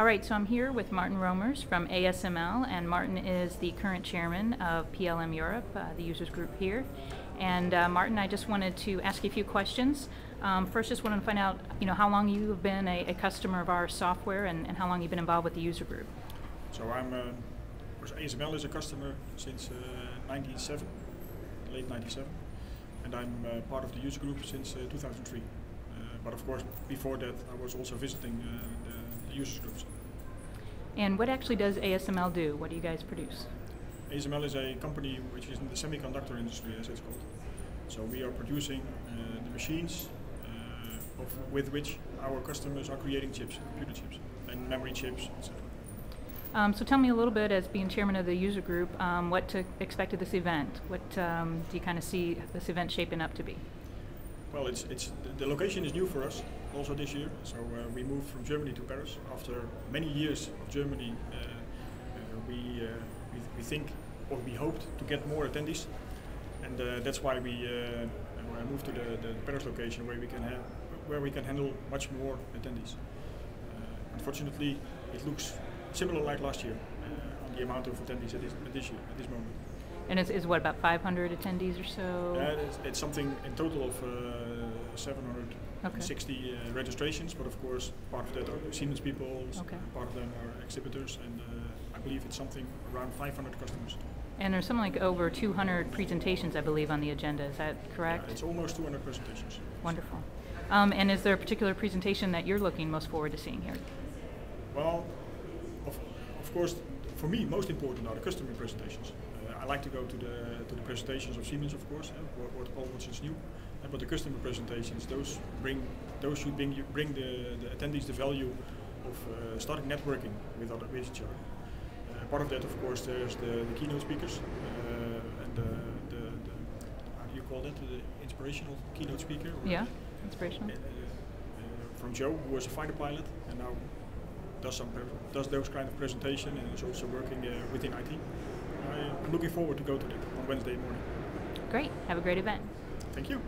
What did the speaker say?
All right, so I'm here with Maarten Romers from ASML, and Maarten is the current chairman of PLM Europe, uh, the users group here. And uh, Maarten, I just wanted to ask you a few questions. Um, first, just wanted to find out, you know, how long you have been a, a customer of our software, and, and, how long you've been involved with the user group. So I'm, uh, ASML is a customer since 1997, uh, late 97, and I'm uh, part of the user group since uh, 2003. but of course, before that, I was also visiting the users groups. And what actually does ASML do? What do you guys produce? ASML is a company which is in the semiconductor industry, as it's called. So we are producing uh, the machines uh, of, with which our customers are creating chips, computer chips, and memory chips, etc. Um, so tell me a little bit, as being chairman of the user group, um, what to expect of this event. What um, do you kind of see this event shaping up to be? Well, it's, it's the location is new for us also this year. So uh, we moved from Germany to Paris after many years of Germany. Uh, uh, we, we, we think or we hoped to get more attendees, and that's why we moved to the, the Paris location where we can have where we can handle much more attendees. unfortunately, it looks similar like last year on the amount of attendees at this, at this year at this moment. And it's, it's what, about 500 attendees or so? Yeah, it's, it's something in total of uh, 760 okay. uh, registrations, but of course, part of that are Siemens people, okay. part of them are exhibitors, and uh, I believe it's something around 500 customers. And there's something like over 200 presentations, I believe, on the agenda. Is that correct? Yeah, it's almost 200 presentations. Wonderful. Um, and is there a particular presentation that you're looking most forward to seeing here? Well, of, of course, for me, most important are the customer presentations. I like to go to the to the presentations of Siemens, of course, uh, what, what all is new. Uh, but the customer presentations, those bring those should bring you bring the, the attendees the value of uh, starting networking with other with each other. Uh, part of that, of course, there's the, the keynote speakers uh, and the, the, the, how do you call that? The inspirational keynote speaker. Yeah, inspirational. from Joe, who was a fighter pilot and now does some does those kind of presentation and is also working within IT. Looking forward to go to it on Wednesday morning. Great. Have a great event. Thank you.